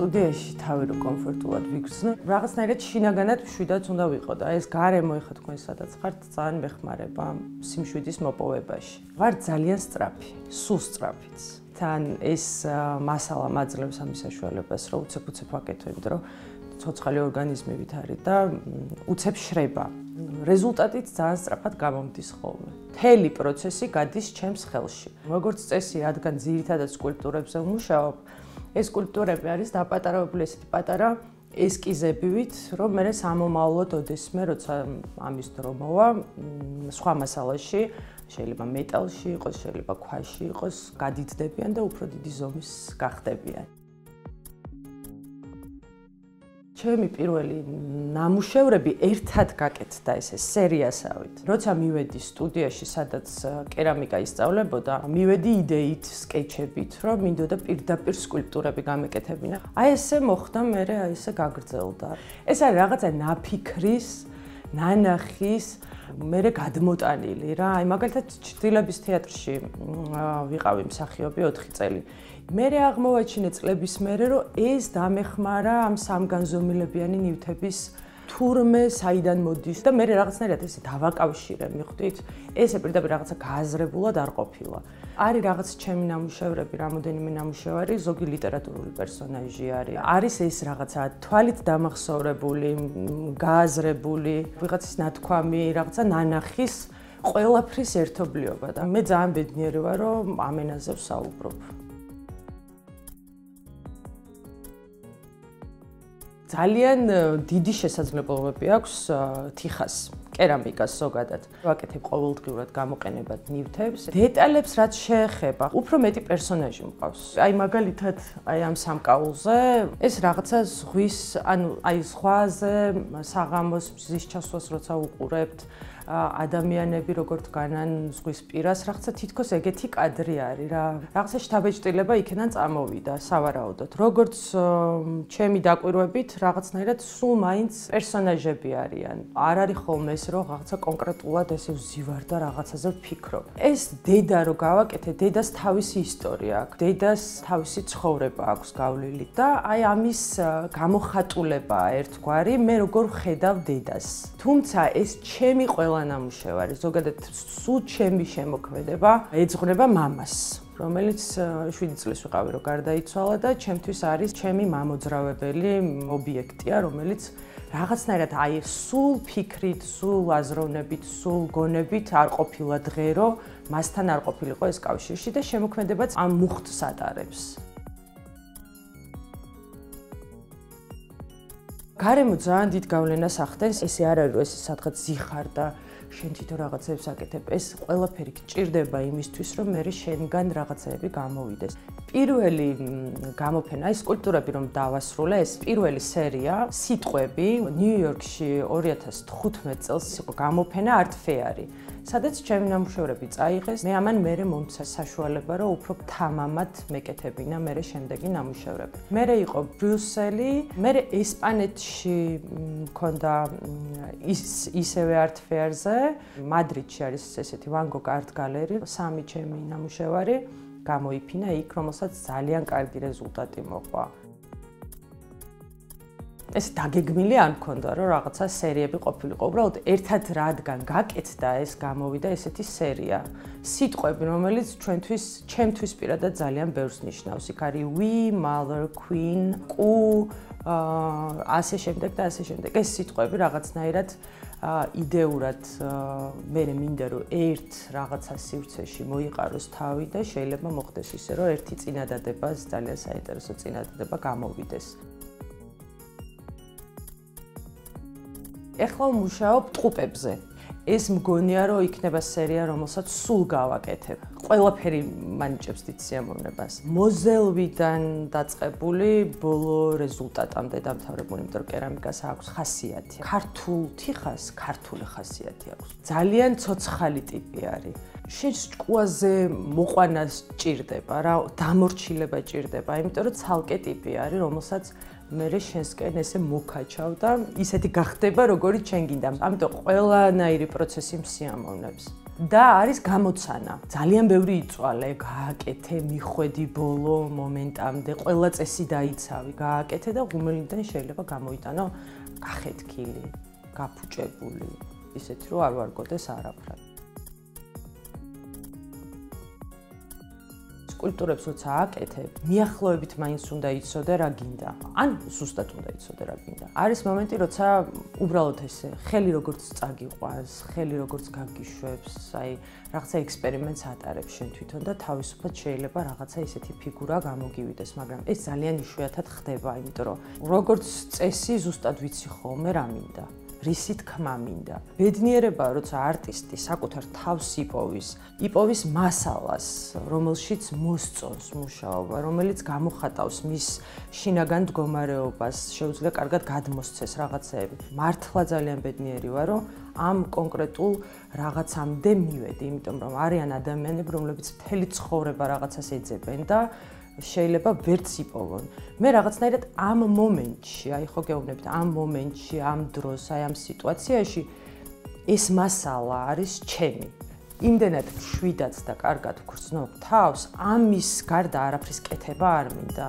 სტუდიაში თავი რო კომფორტულად ვიგრძნო, რაღაცნაირად შინაგანად შვიდაც უნდა ვიყო და ეს გარემო ეხა თქვენ სადაც ხართ, ძალიან მეხმარება სიმშვიდის მოპოვებაში. ვარ ძალიან სწრაფი, სულ სწრაფიც. თან ეს მასალა მაძლევს ამის საშუალებას, რომ უცებ-უცებ ვაკეთო, იმიტომ რომ ცოცხალი ორგანიზმებით არის და უცებ შრება. რეზულტატიც ძალიან სწრაფად გამომდის ხოლმე. მთელი პროცესი გადის ჩემს ხელში. როგორც წესი, რადგან ძირითადად სკულპტურებზე ვმუშაობ, ეს სკულპტურები არის დაპატარავებული ესეთი პატარა ესკიზებივით, რომ მე სამომავლოდ ოდესმე როცა ამის დრო მოვა, სხვა მასალაში, შეიძლება მეტალში იყოს, შეიძლება ქვაში იყოს, გადიძდებიან და უფრო დიდი ზომის გახდებიან. ჩემი პირველი ნამუშევრები ერთად გაკეთდა ესე სერიასავით. როცა მივედი სტუდიაში, სადაც კერამიკა ისწავლებოდა, მივედი იდეით, სკეჩებით, რომ მინდოდა პირდაპირ სკულპტურები გამეკეთებინა. აი ესე მოხდა, მე აი ესე გაგრძელდა. ეს არის რაღაცა ნაფიქრის, ნანახის, მე გადმოტანილი რა. აი მაგალითად ჭრილების თეატრში ვიყავი მსახიობი 4 წელი. მე რე აღმოვაჩინე წლების მერე რომ ეს დამეხმარა ამ სამგანზომილებიანი ნივთების თურმე საიდან მოდის? და მე რაღაცნაირად ესე დავაკავშირე მიხვდით? ესე პირდაპირ რაღაცა გააზრებულად არ ყოფილა არის რაღაც ჩემი ნამუშევრები რამოდენიმე ნამუშევარი ზოგი ლიტერატურული პერსონაჟი არის. არის ეს რაღაცა თვალით დამახსოვრებული გააზრებული ვიღაცის ნათქვამი რაღაცა ნანახის ყველაფრის ერთობლიობა და მე ძალიან ბედნიერი ვარ რომ ამენაზე ვსაუბრობ ძალიან დიდი შესაძლებლობები აქვს თიხას, კერამიკას ზოგადად. ვაკეთებ ყოველდღიურად გამოყენებად ნივთებს. დეტალებს რაც შეეხება, უფრო მეტი პერსონაჟი მყავს. აი მაგალითად, აი ამ სამკაულზე ეს რაღაცა ზღვის, ანუ აი ზღვაზე, საღამოს მზის ჩასვლას როცა უყურებთ, ადამიანები როგორ დგანან ზღვის პირას, რაღაცა თითქოს ეგეთი კადრი არის რა. რაღაცა შთაბეჭდილება იქიდან წამოვიდა, სავარაუდოდ. როგორც ჩემი დაკვირვებით, რაღაცნაირად სულ მაინც პერსონაჟები არიან. არ არის ხოლმე ეს, რომ რაღაცა კონკრეტულად ესე ვზივარ და რაღაცაზე ვფიქრობ. ეს დედა რო გავაკეთე, დედას თავისი ისტორია აქვს, დედას თავისი ცხოვრება აქვს გავლილი და აი ამის გამოხატულებაა ერთგვარი, მე როგორ ხედავ დედას. თუმცა ეს ჩემი ყველა ნამუშევარი, ზოგადად სულ ჩემი შემოქმედება ეძღნება მამას, რომელიც 7 წლის ვიყავი რომ გარდაიცვალა და ჩემთვის არის ჩემი მამოძრავებელი ობიექტია, რომელიც რაღაცნაირად აი სულ ფიქრით, სულ აზროვნებით, სულ გონებით არ ყოფილა დღერო, მასთან არ ყოფილიყო ეს კავშირში და შემოქმედებაც ამ მუხტს ატარებს. გარემო ძალიან დიდ გავლენას ახდენს, ესე არ არის რომ ეს სადღაც ზიხარ და შენ თვითონ რაღაცებს აკეთებ. ეს ყველაფერი გჭირდება იმისთვის, რომ მე შენგან რაღაცები გამოვიდეს. პირველი გამოფენა, ეს სკულპტურები რომ დავასრულე, ეს პირველი სერია, სიტყვები, ნიუ-იორკში 2015 წელს იყო გამოფენა Art Fair-ი. სადაც ჩემი ნამუშევრები წაიღეს, მე ამან მერე მომცა საშუალება, რომ უფრო თამამად მეკეთებინა მერე შემდეგი ნამუშევრები. მერე იყო ბრიუსელი, მერე ესპანეთში მქონდა ის ისევე art fair-ზე, მადრიდში არის ესეთი Van Gogh art gallery, სამი ჩემი ნამუშევარი გამოიფინა იქ, რომელსაც ძალიან კარგი რეზულტატი მოყვა. ეს დაგეგმილი არ მქონდა რომ რაღაცა სერიები ყოფილიყო. უბრალოდ ერთად რადგან გაკეთდა ეს გამოვიდა ესეთი სერია. სიტყვები რომელიც ჩვენთვის, ჩემთვის პირადად ძალიან ბევრს ნიშნავს. იქ არის we, mother, queen, qu, აა ასე შემდეგ და ასე შემდეგ. ეს სიტყვები რაღაცნაირად აა იდეურად მე მინდა რომ ერთ რაღაცა სივრცეში მოიყაროს თავი და შეიძლება მოხდეს ისე რომ ერთი წინადადება ძალიან საინტერესო წინადადება გამოვიდეს. ეხლა ვმუშაობ ტყუპებზე. ეს მგონია რომ იქნება სერია, რომელსაც სულ გავაკეთებ. ყველაფერი მანიჭებს დიდ სიამოვნებას. მოზელვიდან დაწყებული ბოლო რეზულტატამდე დამთავრებული, იმიტომ რომ კერამიკას აქვს ხასიათი. ქართულ თიხას ქართული ხასიათი აქვს. ძალიან ცოცხალი ტიპი არის. შენ ჭკუაზე მოყვანა სჭირდება რა, დამორჩილება ჭირდება, იმიტომ რომ ცალკე ტიპი არის, რომელსაც მე შენსკენ ესე მოკაჩავ და ისეთი გახდება, როგორიც შენ გინდა. ამიტომ ყველანაირი პროცესი მსიამოვნებს. და არის გამოცანა. ძალიან ბევრი იწვალე, გააკეთე, მიხვედი ბოლო მომენტამდე, ყველა წესი დაიცავი, გააკეთე და ღუმელიდან შეიძლება გამოიტანო ახეთქილი, გაფუჭებული, ისეთ რომ არ ვარგოდეს არაფრად. სკულპტურებს როცა აკეთებ, მიახლოებით მაინც უნდა იცოდე რა გინდა. ან ზუსტად უნდა იცოდე რა გინდა. არის მომენტი, როცა უბრალოდ ესე ხელი როგორც წაგიყვანს, ხელი როგორც გაგიშვებს, აი რაღაცა ექსპერიმენტს ატარებს შენ თვითონ და თავისუფლად შეიძლება რაღაცა ისეთი ფიგურა გამოგივიდეს, მაგრამ ეს ძალიან იშვიათად ხდება, იმიტომ რომ როგორც წესი ზუსტად ვიცი ხოლმე რა მინდა. რისი თქმა მინდა. ბედნიერება, როცა არტისტი საკუთარ თავს იპოვის, იპოვის მასალას, რომელშიც მოსწონს მუშაობა, რომელიც გამოხატავს მის შინაგან მდგომარეობას, შეუძლია კარგად გადმოსცეს რაღაცეები. მართლა ძალიან ბედნიერი ვარ, რომ ამ კონკრეტულ რაღაცამდე მივედი, იმიტომ რომ არიან ადამიანები, რომლებიც მთელი ცხოვრება რაღაცას ეძებენ და შეიძლება ვერც იპოვონ. მე რაღაცნაირად ამ მომენტში, აი ხო გეუბნებით, ამ მომენტში, ამ დროს, აი ამ სიტუაციაში ეს მასალა არის ჩემი. იმდენად შვიდაც და კარგად ვგრძნობ თავს, ამის გარდა არაფრის კეთება არ მინდა.